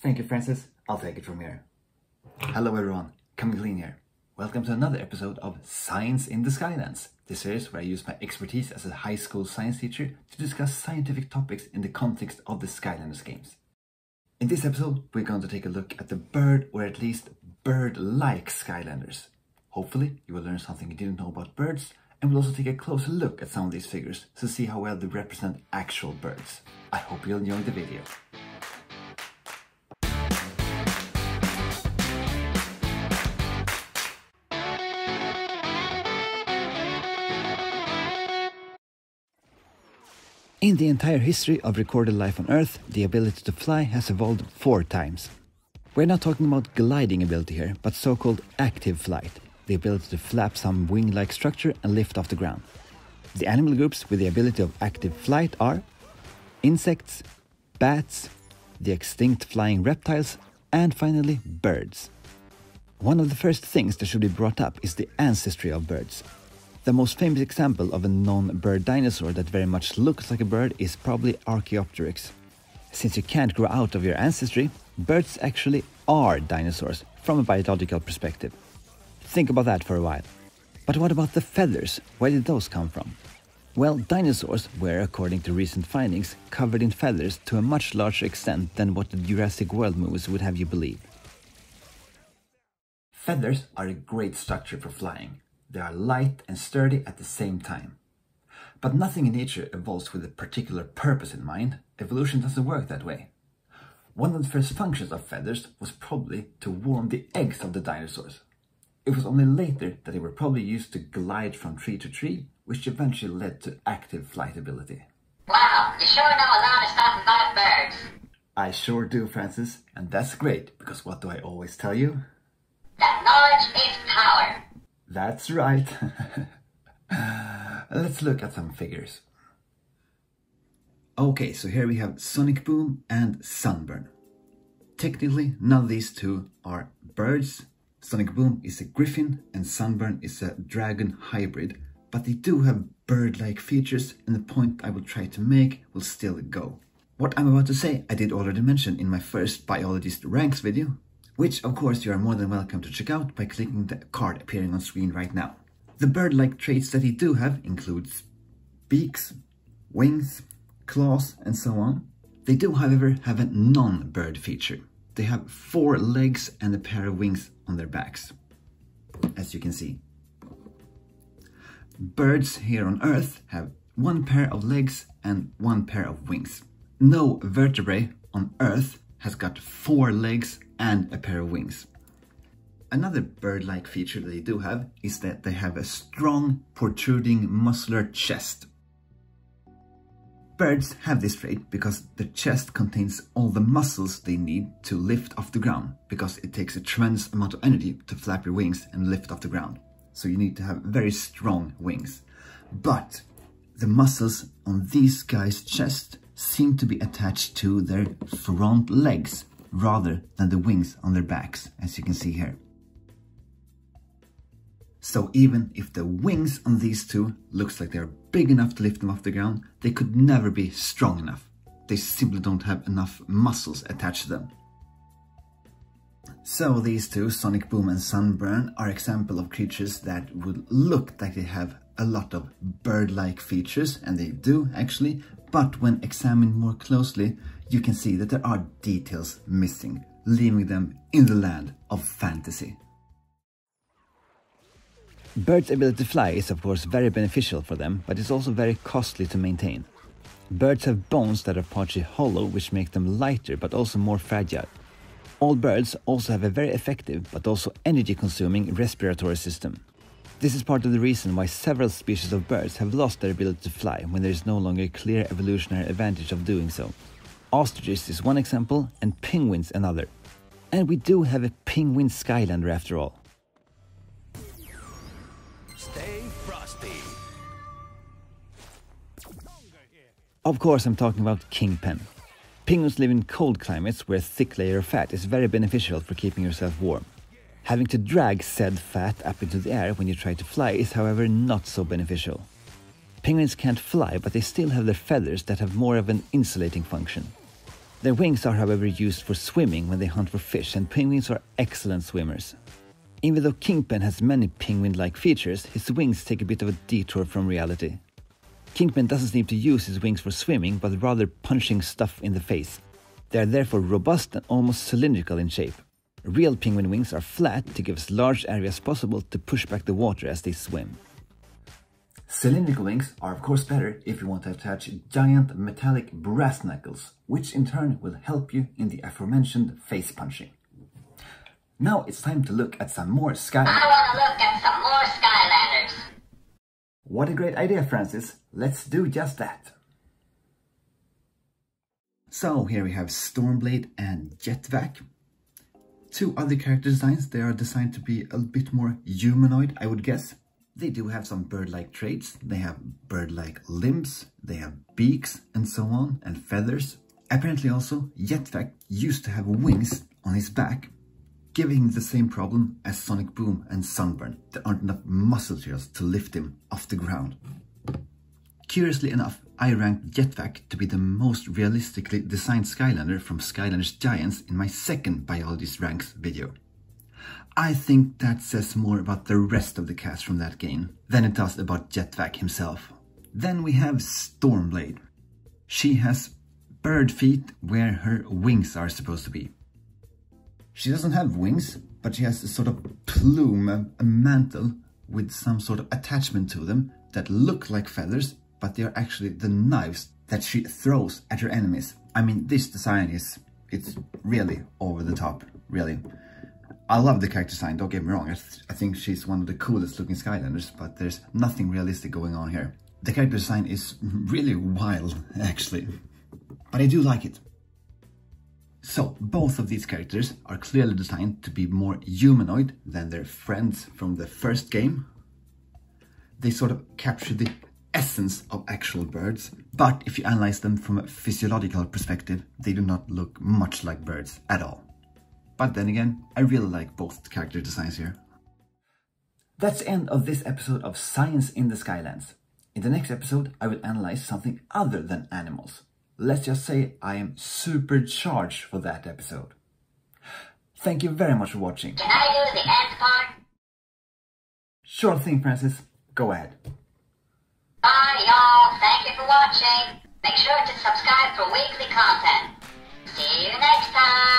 Thank you, Francis. I'll take it from here. Hello, everyone. Coming clean here. Welcome to another episode of Science in the Skylands, the series where I use my expertise as a high school science teacher to discuss scientific topics in the context of the Skylanders games. In this episode, we're going to take a look at the bird, or at least bird-like Skylanders. Hopefully, you will learn something you didn't know about birds, and we'll also take a closer look at some of these figures to see how well they represent actual birds. I hope you'll enjoy the video. In the entire history of recorded life on Earth, the ability to fly has evolved four times. We're not talking about gliding ability here, but so-called active flight, the ability to flap some wing-like structure and lift off the ground. The animal groups with the ability of active flight are insects, bats, the extinct flying reptiles, and finally birds. One of the first things that should be brought up is the ancestry of birds. The most famous example of a non-bird dinosaur that very much looks like a bird is probably Archaeopteryx. Since you can't grow out of your ancestry, birds actually are dinosaurs from a biological perspective. Think about that for a while. But what about the feathers? Where did those come from? Well, dinosaurs were, according to recent findings, covered in feathers to a much larger extent than what the Jurassic World movies would have you believe. Feathers are a great structure for flying, they are light and sturdy at the same time. But nothing in nature evolves with a particular purpose in mind. Evolution doesn't work that way. One of the first functions of feathers was probably to warm the eggs of the dinosaurs. It was only later that they were probably used to glide from tree to tree, which eventually led to active flight ability. Wow, you sure know a lot of stuff about birds. I sure do, Francis, and that's great, because what do I always tell you? That knowledge is power. That's right. Let's look at some figures. Okay, so here we have Sonic Boom and Sunburn. Technically, none of these two are birds. Sonic Boom is a griffin and Sunburn is a dragon hybrid, but they do have bird-like features and the point I will try to make will still go. What I'm about to say I did already mention in my first Biologist Ranks video, which of course you are more than welcome to check out by clicking the card appearing on screen right now. The bird-like traits that he do have includes beaks, wings, claws and so on. They do however have a non-bird feature. They have four legs and a pair of wings on their backs, as you can see. Birds here on Earth have one pair of legs and one pair of wings. No vertebrae on Earth has got four legs and a pair of wings. Another bird-like feature they do have is that they have a strong, protruding, muscular chest. Birds have this trait because the chest contains all the muscles they need to lift off the ground, because it takes a tremendous amount of energy to flap your wings and lift off the ground. So you need to have very strong wings. But the muscles on these guys' chest seem to be attached to their front legs rather than the wings on their backs, as you can see here. So even if the wings on these two looks like they're big enough to lift them off the ground, they could never be strong enough. They simply don't have enough muscles attached to them. So these two, Sonic Boom and Sunburn, are example of creatures that would look like they have a lot of bird-like features, and they do actually, but when examined more closely, you can see that there are details missing, leaving them in the land of fantasy. Birds' ability to fly is of course very beneficial for them, but it's also very costly to maintain. Birds have bones that are partly hollow, which make them lighter but also more fragile. All birds also have a very effective but also energy-consuming respiratory system. This is part of the reason why several species of birds have lost their ability to fly when there is no longer a clear evolutionary advantage of doing so. Ostriches is one example and penguins another. And we do have a penguin skylander after all. Stay frosty. Of course I'm talking about King Pen. Penguins live in cold climates where a thick layer of fat is very beneficial for keeping yourself warm. Having to drag said fat up into the air when you try to fly is however not so beneficial. Penguins can't fly, but they still have their feathers that have more of an insulating function. Their wings are however used for swimming when they hunt for fish and penguins are excellent swimmers. Even though King Pen has many penguin-like features, his wings take a bit of a detour from reality. King Pen doesn't seem to use his wings for swimming, but rather punching stuff in the face. They are therefore robust and almost cylindrical in shape. Real penguin wings are flat to give as large areas possible to push back the water as they swim. Cylindrical wings are of course better if you want to attach giant metallic brass knuckles, which in turn will help you in the aforementioned face punching. Now it's time to look at some more sky... I want to look at some more Skylanders. What a great idea, Francis. Let's do just that. So here we have Stormblade and Jetvac. Two other character designs, they are designed to be a bit more humanoid, I would guess. They do have some bird-like traits. They have bird-like limbs, they have beaks and so on, and feathers. Apparently also, Jetvac used to have wings on his back, giving the same problem as Sonic Boom and Sunburn. There aren't enough muscle to lift him off the ground. Curiously enough, I ranked Jetvac to be the most realistically designed Skylander from Skylanders Giants in my second Biologist Ranks video. I think that says more about the rest of the cast from that game than it does about Jetvac himself. Then we have Stormblade. She has bird feet where her wings are supposed to be. She doesn't have wings, but she has a sort of plume, a, mantle with some sort of attachment to them that look like feathers, but they are actually the knives that she throws at her enemies. I mean, this design is, it's really over the top, really. I love the character design, don't get me wrong, I, th I think she's one of the coolest looking Skylanders, but there's nothing realistic going on here. The character design is really wild, actually, but I do like it. So, both of these characters are clearly designed to be more humanoid than their friends from the first game. They sort of capture the essence of actual birds, but if you analyze them from a physiological perspective, they do not look much like birds at all. But then again, I really like both character designs here. That's the end of this episode of Science in the Skylands. In the next episode, I will analyze something other than animals. Let's just say I am supercharged for that episode. Thank you very much for watching. Can I do the end part? Sure thing, Francis. Go ahead. Bye, y'all. Thank you for watching. Make sure to subscribe for weekly content. See you next time.